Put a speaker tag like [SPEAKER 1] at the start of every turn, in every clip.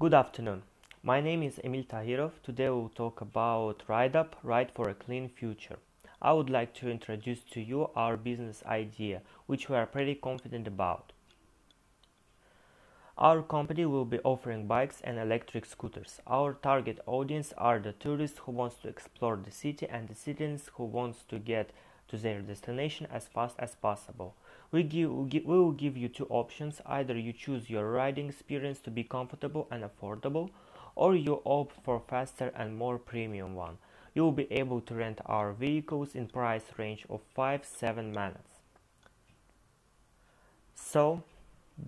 [SPEAKER 1] Good afternoon. My name is Emil Tahirov. Today we'll talk about RideUp, Ride for a Clean Future. I would like to introduce to you our business idea, which we are pretty confident about. Our company will be offering bikes and electric scooters. Our target audience are the tourists who wants to explore the city and the citizens who wants to get to their destination as fast as possible. We, give, we will give you two options. Either you choose your riding experience to be comfortable and affordable, or you opt for faster and more premium one. You will be able to rent our vehicles in price range of 5-7 minutes. So,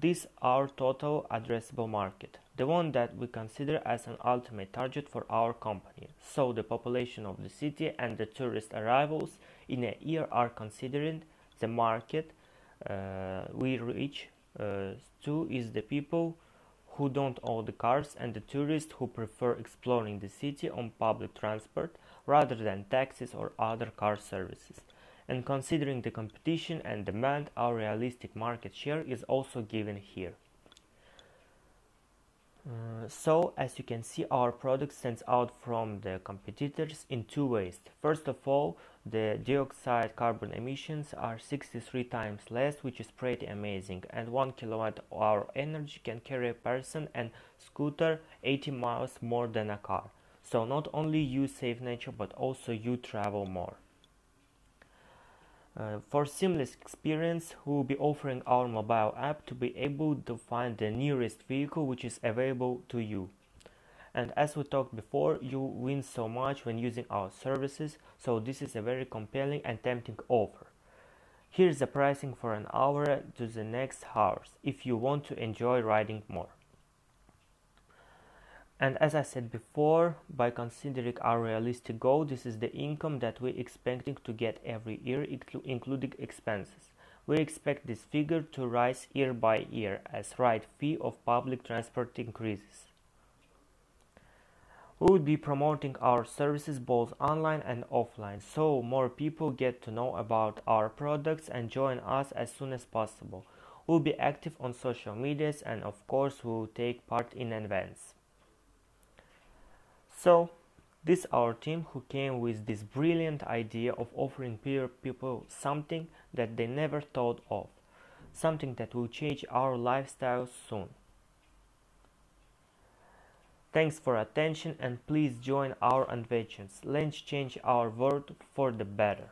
[SPEAKER 1] this our total addressable market, the one that we consider as an ultimate target for our company. So the population of the city and the tourist arrivals in a year are considering the market we reach uh, to is the people who don't own the cars and the tourists who prefer exploring the city on public transport rather than taxis or other car services and considering the competition and demand, our realistic market share is also given here. Uh, so, as you can see, our product stands out from the competitors in two ways. First of all, the dioxide carbon emissions are 63 times less, which is pretty amazing, and 1 kilowatt hour energy can carry a person and scooter 80 miles more than a car. So, not only you save nature, but also you travel more. Uh, for seamless experience, we will be offering our mobile app to be able to find the nearest vehicle which is available to you. And as we talked before, you win so much when using our services, so this is a very compelling and tempting offer. Here's the pricing for an hour to the next hours if you want to enjoy riding more. And as I said before, by considering our realistic goal, this is the income that we're expecting to get every year, including expenses. We expect this figure to rise year by year as ride fee of public transport increases. We will be promoting our services both online and offline, so more people get to know about our products and join us as soon as possible. We'll be active on social medias and of course we'll take part in events. So, this our team who came with this brilliant idea of offering peer people something that they never thought of, something that will change our lifestyles soon. Thanks for attention and please join our adventures. Let's change our world for the better.